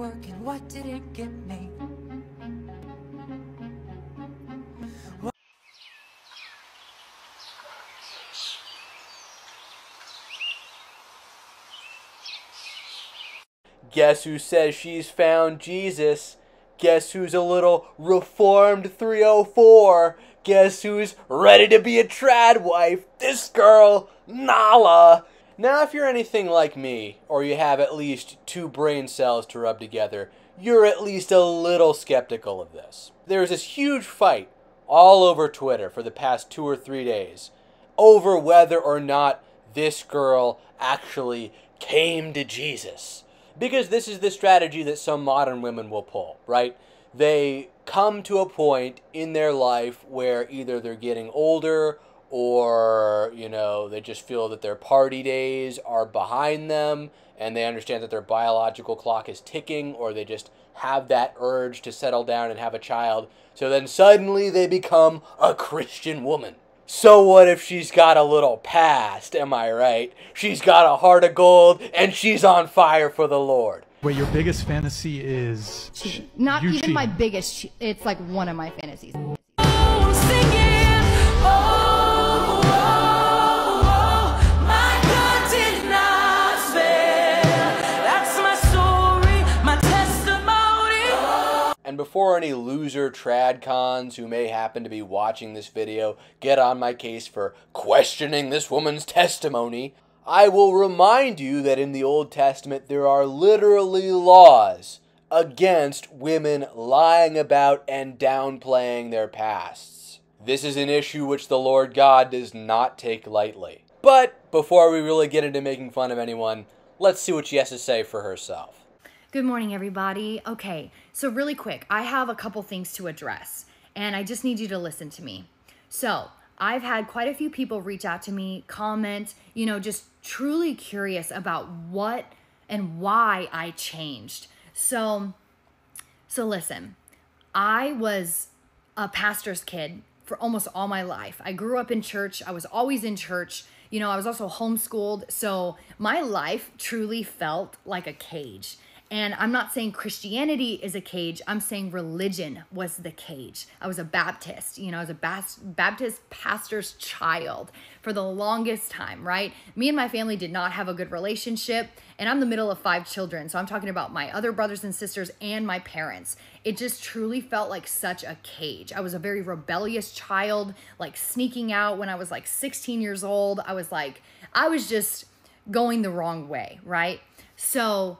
work and what did it get me? Guess who says she's found Jesus? Guess who's a little reformed 304? Guess who's ready to be a trad wife? This girl, Nala. Now, if you're anything like me, or you have at least two brain cells to rub together, you're at least a little skeptical of this. There's this huge fight all over Twitter for the past two or three days over whether or not this girl actually came to Jesus. Because this is the strategy that some modern women will pull, right? They come to a point in their life where either they're getting older or, you know, they just feel that their party days are behind them and they understand that their biological clock is ticking or they just have that urge to settle down and have a child. So then suddenly they become a Christian woman. So what if she's got a little past, am I right? She's got a heart of gold and she's on fire for the Lord. Wait, your biggest fantasy is Cheating. Not you even my biggest. It's like one of my fantasies. Before any loser trad cons who may happen to be watching this video get on my case for questioning this woman's testimony, I will remind you that in the Old Testament there are literally laws against women lying about and downplaying their pasts. This is an issue which the Lord God does not take lightly. But before we really get into making fun of anyone, let's see what she has to say for herself. Good morning, everybody. Okay, so really quick, I have a couple things to address, and I just need you to listen to me. So, I've had quite a few people reach out to me, comment, you know, just truly curious about what and why I changed. So, so listen, I was a pastor's kid for almost all my life. I grew up in church. I was always in church. You know, I was also homeschooled. So my life truly felt like a cage. And I'm not saying Christianity is a cage. I'm saying religion was the cage. I was a Baptist, you know, I was a Baptist pastor's child for the longest time, right? Me and my family did not have a good relationship. And I'm the middle of five children. So I'm talking about my other brothers and sisters and my parents. It just truly felt like such a cage. I was a very rebellious child, like sneaking out when I was like 16 years old. I was like, I was just going the wrong way, right? So,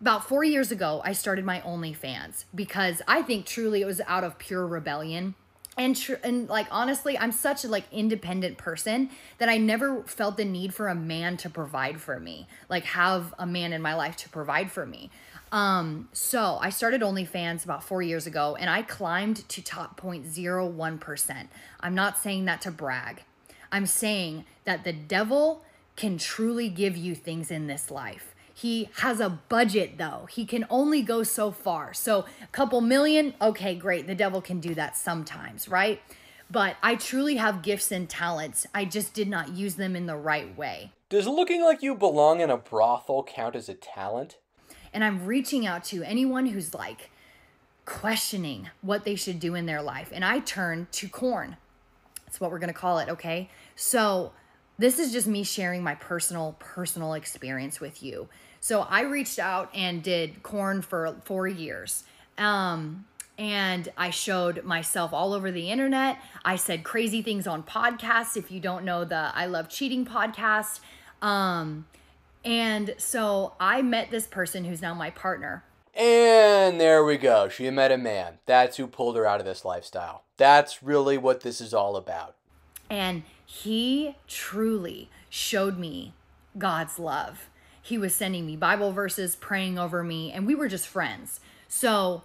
about four years ago, I started my OnlyFans because I think truly it was out of pure rebellion. And tr- and like honestly, I'm such a like independent person that I never felt the need for a man to provide for me, like have a man in my life to provide for me. Um, so I started OnlyFans about four years ago, and I climbed to top 0.01 percent. I'm not saying that to brag. I'm saying that the devil can truly give you things in this life. He has a budget though. He can only go so far. So, a couple million, okay, great. The devil can do that sometimes, right? But I truly have gifts and talents. I just did not use them in the right way. Does looking like you belong in a brothel count as a talent? And I'm reaching out to anyone who's like questioning what they should do in their life. And I turn to corn. That's what we're going to call it, okay? So, this is just me sharing my personal personal experience with you. So, I reached out and did corn for 4 years. Um and I showed myself all over the internet. I said crazy things on podcasts. If you don't know the I Love Cheating podcast, um, and so I met this person who's now my partner. And there we go. She met a man. That's who pulled her out of this lifestyle. That's really what this is all about. And he truly showed me God's love. He was sending me Bible verses, praying over me, and we were just friends. So,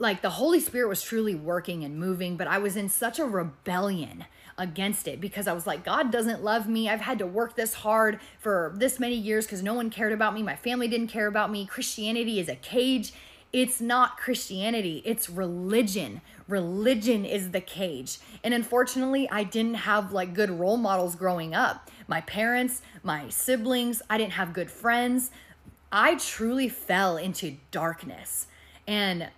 like, the Holy Spirit was truly working and moving, but I was in such a rebellion against it because I was like, God doesn't love me. I've had to work this hard for this many years because no one cared about me. My family didn't care about me. Christianity is a cage. It's not Christianity, it's religion. Religion is the cage. And unfortunately, I didn't have like good role models growing up. My parents, my siblings, I didn't have good friends. I truly fell into darkness. And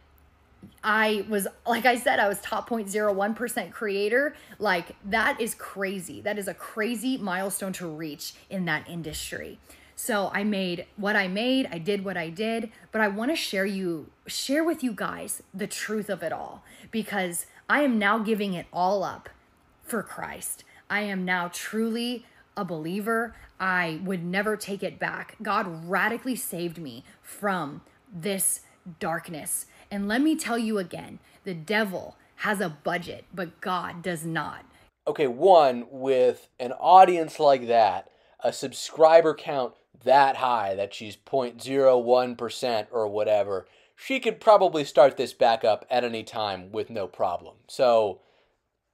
I was, like I said, I was top 0.01% creator. Like, that is crazy. That is a crazy milestone to reach in that industry. So I made what I made, I did what I did, but I want to share you share with you guys the truth of it all because I am now giving it all up for Christ. I am now truly a believer. I would never take it back. God radically saved me from this darkness. And let me tell you again the devil has a budget, but God does not. Okay, one, with an audience like that, a subscriber count that high that she's 0.01% or whatever, she could probably start this back up at any time with no problem. So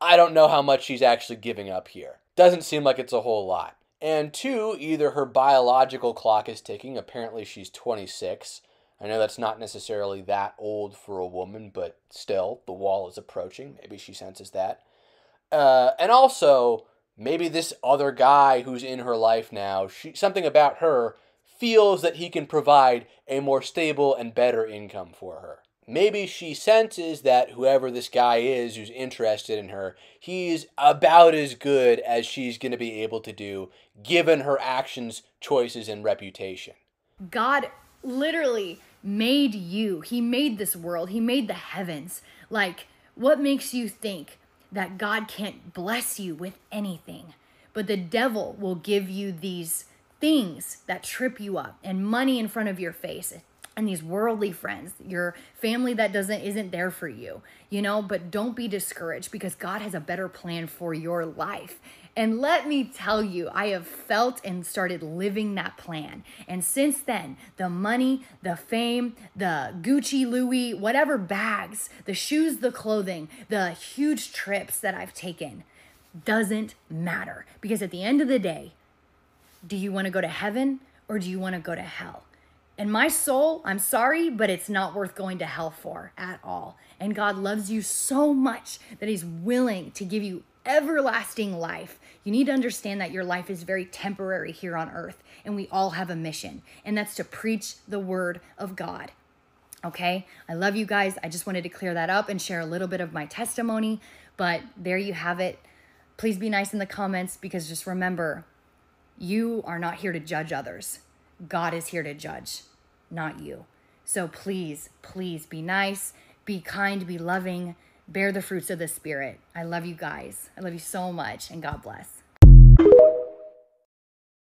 I don't know how much she's actually giving up here. Doesn't seem like it's a whole lot. And two, either her biological clock is ticking. Apparently, she's 26. I know that's not necessarily that old for a woman, but still, the wall is approaching. Maybe she senses that. Uh, and also, maybe this other guy who's in her life now, she, something about her feels that he can provide a more stable and better income for her. Maybe she senses that whoever this guy is who's interested in her, he's about as good as she's going to be able to do given her actions, choices, and reputation. God literally made you. He made this world. He made the heavens. Like, what makes you think that God can't bless you with anything? But the devil will give you these things that trip you up and money in front of your face and these worldly friends your family that doesn't isn't there for you you know but don't be discouraged because god has a better plan for your life and let me tell you, I have felt and started living that plan. And since then, the money, the fame, the Gucci, Louis, whatever bags, the shoes, the clothing, the huge trips that I've taken doesn't matter. Because at the end of the day, do you want to go to heaven or do you want to go to hell? And my soul, I'm sorry, but it's not worth going to hell for at all. And God loves you so much that He's willing to give you everlasting life, you need to understand that your life is very temporary here on earth, and we all have a mission, and that's to preach the word of God. Okay, I love you guys. I just wanted to clear that up and share a little bit of my testimony, but there you have it. Please be nice in the comments because just remember, you are not here to judge others. God is here to judge, not you. So please, please be nice, be kind, be loving bear the fruits of the Spirit. I love you guys. I love you so much, and God bless.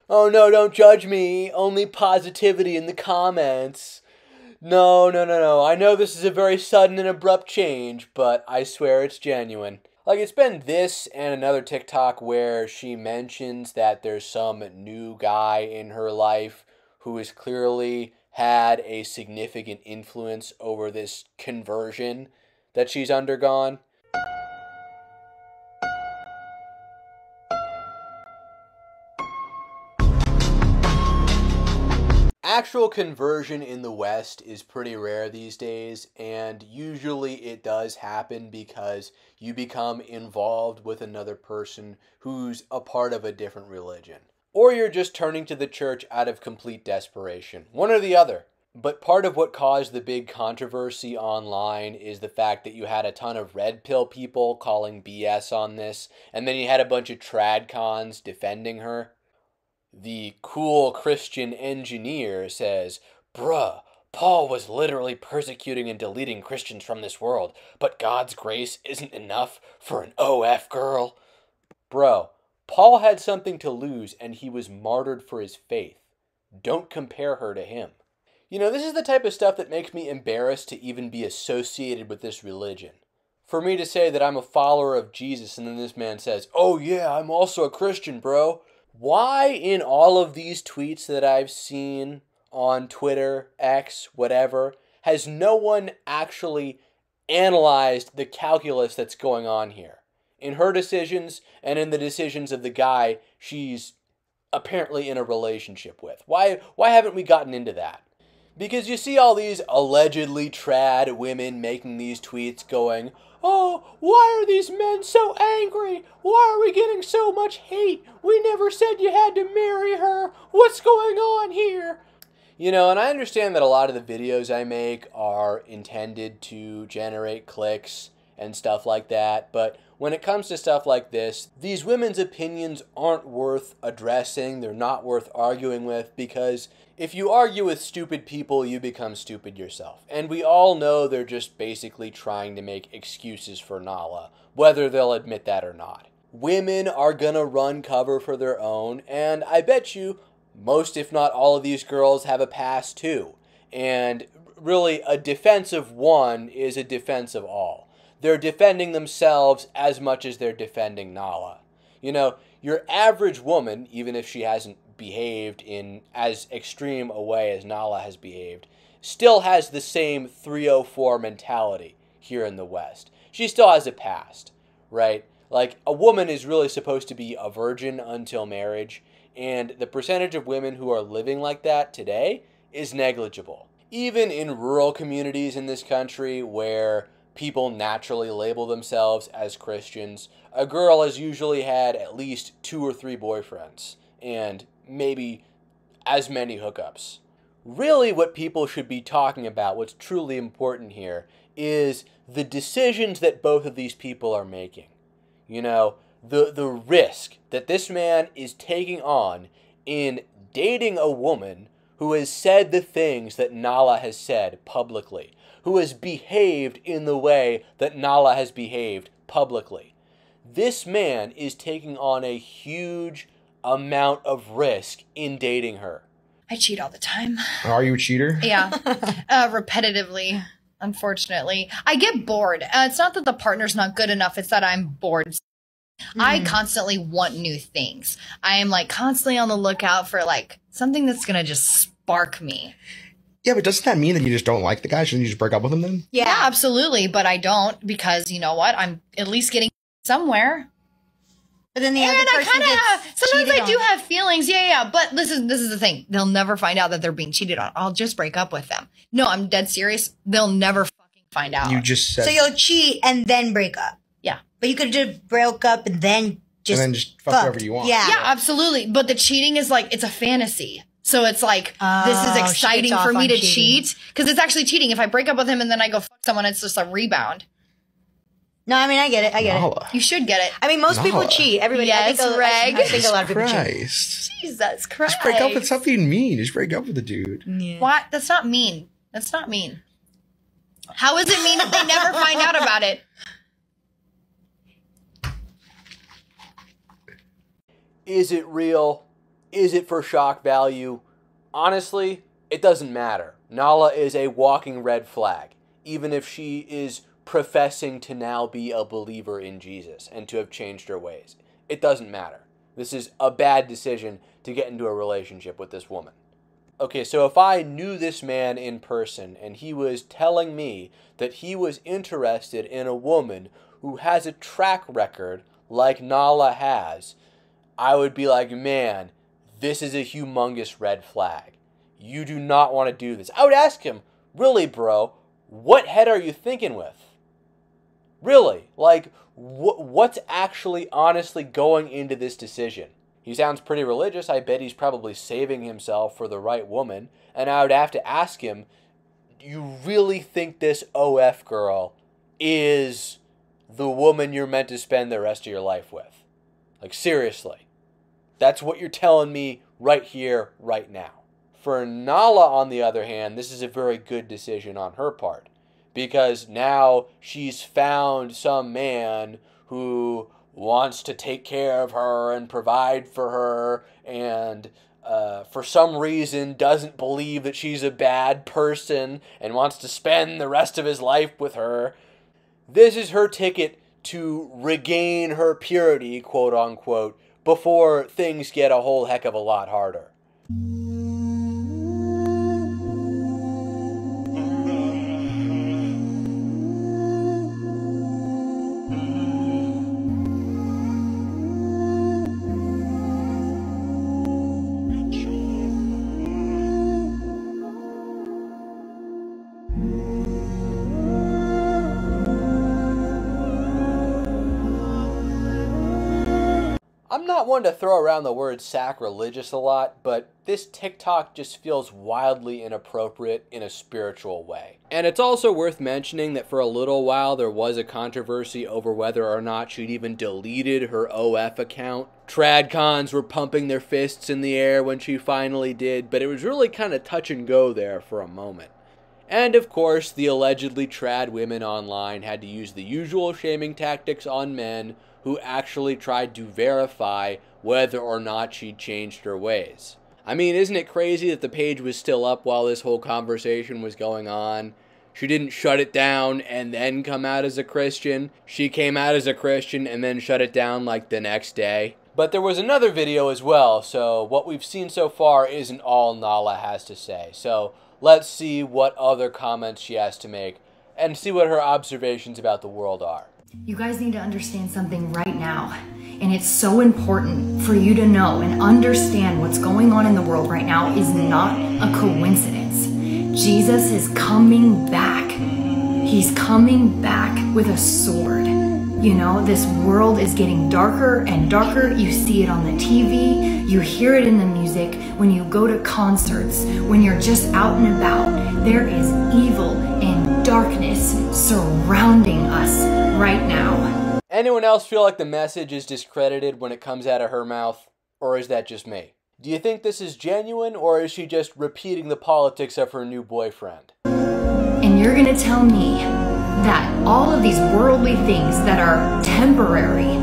Oh no, don't judge me. Only positivity in the comments. No, no, no, no. I know this is a very sudden and abrupt change, but I swear it's genuine. Like, it's been this and another TikTok where she mentions that there's some new guy in her life who has clearly had a significant influence over this conversion that she's undergone. Actual conversion in the West is pretty rare these days, and usually it does happen because you become involved with another person who's a part of a different religion. Or you're just turning to the church out of complete desperation. One or the other. But part of what caused the big controversy online is the fact that you had a ton of red pill people calling BS on this, and then you had a bunch of trad cons defending her. The cool Christian engineer says, Bruh, Paul was literally persecuting and deleting Christians from this world, but God's grace isn't enough for an OF girl. Bro, Paul had something to lose and he was martyred for his faith. Don't compare her to him. You know, this is the type of stuff that makes me embarrassed to even be associated with this religion. For me to say that I'm a follower of Jesus and then this man says, Oh, yeah, I'm also a Christian, bro. Why, in all of these tweets that I've seen on Twitter, X, whatever, has no one actually analyzed the calculus that's going on here? In her decisions and in the decisions of the guy she's apparently in a relationship with. Why, why haven't we gotten into that? Because you see all these allegedly trad women making these tweets going, Oh, why are these men so angry? Why are we getting so much hate? We never said you had to marry her. What's going on here? You know, and I understand that a lot of the videos I make are intended to generate clicks and stuff like that, but when it comes to stuff like this, these women's opinions aren't worth addressing, they're not worth arguing with because if you argue with stupid people, you become stupid yourself. And we all know they're just basically trying to make excuses for Nala, whether they'll admit that or not. Women are gonna run cover for their own, and I bet you most, if not all, of these girls have a past too. And really, a defense of one is a defense of all. They're defending themselves as much as they're defending Nala. You know, your average woman, even if she hasn't behaved in as extreme a way as Nala has behaved, still has the same 304 mentality here in the West. She still has a past, right? Like, a woman is really supposed to be a virgin until marriage, and the percentage of women who are living like that today is negligible. Even in rural communities in this country where people naturally label themselves as Christians, a girl has usually had at least two or three boyfriends and maybe as many hookups. Really, what people should be talking about, what's truly important here, is the decisions that both of these people are making. You know, the the risk that this man is taking on in dating a woman who has said the things that Nala has said publicly, who has behaved in the way that Nala has behaved publicly. This man is taking on a huge amount of risk in dating her. I cheat all the time. Are you a cheater? Yeah, uh, repetitively. Unfortunately, I get bored. Uh, it's not that the partner's not good enough; it's that I'm bored. I constantly want new things. I am like constantly on the lookout for like something that's gonna just spark me. Yeah, but doesn't that mean that you just don't like the guy? Shouldn't you just break up with him then? Yeah, absolutely. But I don't because you know what? I'm at least getting somewhere. But then the And other I kind of gets have. Sometimes cheated I do have feelings. Yeah, yeah. But this is this is the thing. They'll never find out that they're being cheated on. I'll just break up with them. No, I'm dead serious. They'll never fucking find out. You just said So you'll cheat and then break up. yeah. But you could just broke up and then just and then just fuck fucked. whoever you want. Yeah. Yeah, absolutely. But the cheating is like it's a fantasy. So it's like this Oh, is exciting for me to cheating. cheat because it's actually cheating. If I break up with him and then I go fuck someone, it's just a rebound. No, I mean I get it. I get it. You should get it. I mean most people cheat. Everybody. Yes, I think a, Reg. I, I think a lot of people cheat. Christ. Jesus Christ. Just break up with something mean. Just break up with the dude. What? That's not mean. That's not mean. How is it mean if they never find out about it? Is it real? Is it for shock value? Honestly, it doesn't matter. Nala is a walking red flag, even if she is professing to now be a believer in Jesus and to have changed her ways. It doesn't matter. This is a bad decision to get into a relationship with this woman. Okay, so if I knew this man in person and he was telling me that he was interested in a woman who has a track record like Nala has, I would be like, man, this is a humongous red flag. You do not want to do this. I would ask him, really, bro, what head are you thinking with? Really? Like, wh- what's actually honestly going into this decision? He sounds pretty religious. I bet he's probably saving himself for the right woman. And I would have to ask him, you really think this OF girl is the woman you're meant to spend the rest of your life with? Like, seriously. That's what you're telling me right here, right now. For Nala, on the other hand, this is a very good decision on her part because now she's found some man who wants to take care of her and provide for her and uh, for some reason doesn't believe that she's a bad person and wants to spend the rest of his life with her. This is her ticket to regain her purity, quote unquote, before things get a whole heck of a lot harder. I'm not one to throw around the word sacrilegious a lot, but this TikTok just feels wildly inappropriate in a spiritual way. And it's also worth mentioning that for a little while there was a controversy over whether or not she'd even deleted her OF account. Tradcons were pumping their fists in the air when she finally did, but it was really kind of touch and go there for a moment. And of course, the allegedly trad women online had to use the usual shaming tactics on men who actually tried to verify whether or not she'd changed her ways. I mean, isn't it crazy that the page was still up while this whole conversation was going on? She didn't shut it down and then come out as a Christian. She came out as a Christian and then shut it down like the next day. But there was another video as well, so what we've seen so far isn't all Nala has to say. So let's see what other comments she has to make and see what her observations about the world are. You guys need to understand something right now. And it's so important for you to know and understand what's going on in the world right now is not a coincidence. Jesus is coming back. He's coming back with a sword. You know, this world is getting darker and darker. You see it on the TV, you hear it in the music, when you go to concerts, when you're just out and about. There is evil and darkness surrounding us right now. Anyone else feel like the message is discredited when it comes out of her mouth? Or is that just me? Do you think this is genuine, or is she just repeating the politics of her new boyfriend? And you're gonna tell me that all of these worldly things that are temporary,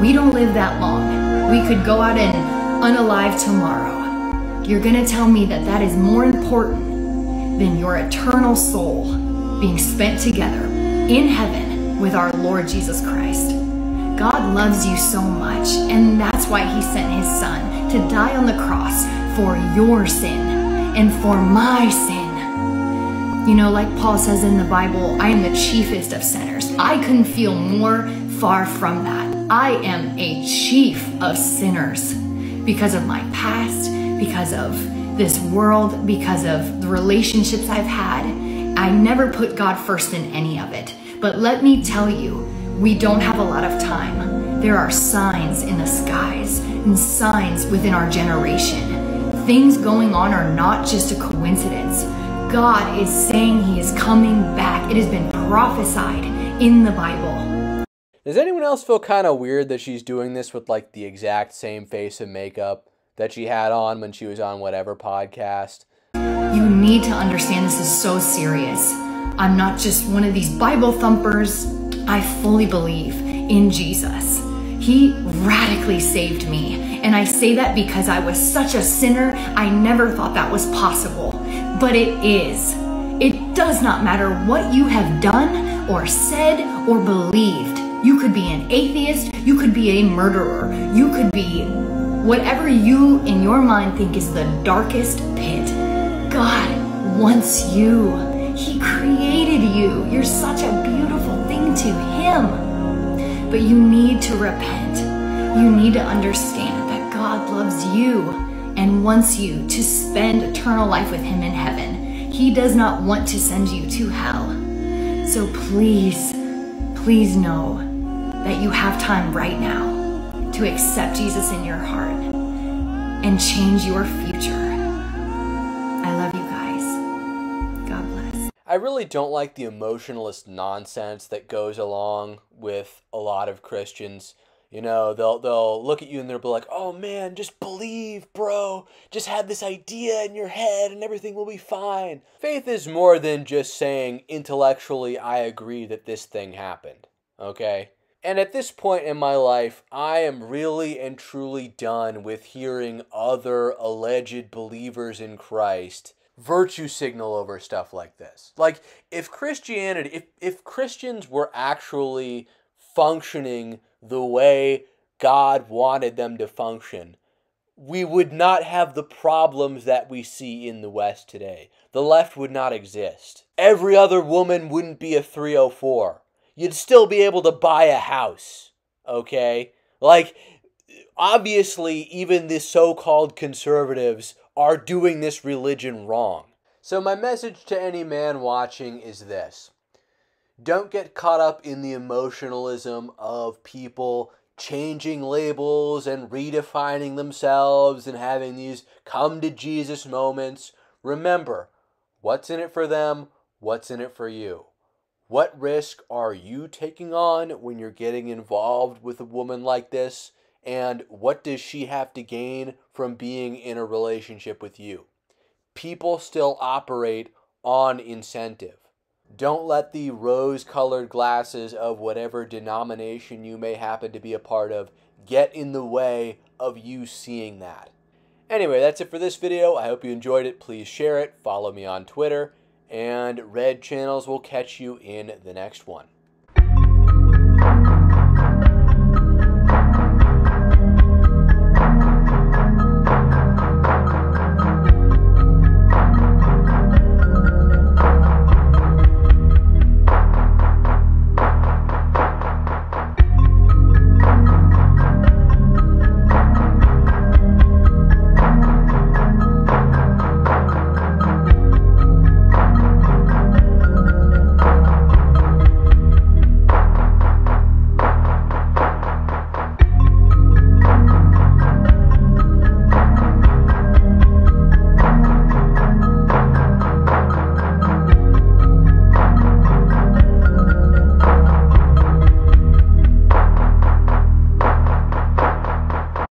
we don't live that long. We could go out and unalive tomorrow. You're gonna tell me that that is more important than your eternal soul being spent together in heaven with our Lord Jesus Christ. God loves you so much, and that's why He sent His Son to die on the cross for your sin and for my sin. You know, like Paul says in the Bible, I am the chiefest of sinners. I couldn't feel more far from that. I am a chief of sinners because of my past, because of this world, because of the relationships I've had. I never put God first in any of it. But let me tell you, we don't have a lot of time. There are signs in the skies and signs within our generation. Things going on are not just a coincidence. God is saying He is coming back. It has been prophesied in the Bible. Does anyone else feel kind of weird that she's doing this with like the exact same face and makeup that she had on when she was on whatever podcast? You need to understand this is so serious. I'm not just one of these Bible thumpers. I fully believe in Jesus. He radically saved me. And I say that because I was such a sinner, I never thought that was possible. But it is. It does not matter what you have done or said or believed. You could be an atheist, you could be a murderer, you could be whatever you in your mind think is the darkest pit. God wants you. He created you. You're such a beautiful thing to Him. But you need to repent. You need to understand that God loves you and wants you to spend eternal life with Him in heaven. He does not want to send you to hell. So please, please know that you have time right now to accept Jesus in your heart and change your future. I really don't like the emotionalist nonsense that goes along with a lot of Christians. You know, they'll they'll look at you and they'll be like, "Oh man, just believe, bro. Just have this idea in your head and everything will be fine." Faith is more than just saying intellectually I agree that this thing happened. Okay? And at this point in my life, I am really and truly done with hearing other alleged believers in Christ virtue signal over stuff like this. Like if Christianity if if Christians were actually functioning the way God wanted them to function, we would not have the problems that we see in the West today. The left would not exist. Every other woman wouldn't be a 304. You'd still be able to buy a house. Okay? Like, obviously, even the so called conservatives are doing this religion wrong. So, my message to any man watching is this don't get caught up in the emotionalism of people changing labels and redefining themselves and having these come to Jesus moments, remember what's in it for them, what's in it for you. What risk are you taking on when you're getting involved with a woman like this? And what does she have to gain from being in a relationship with you? People still operate on incentive. Don't let the rose colored glasses of whatever denomination you may happen to be a part of get in the way of you seeing that. Anyway, that's it for this video. I hope you enjoyed it. Please share it, follow me on Twitter, and Red Channels will catch you in the next one.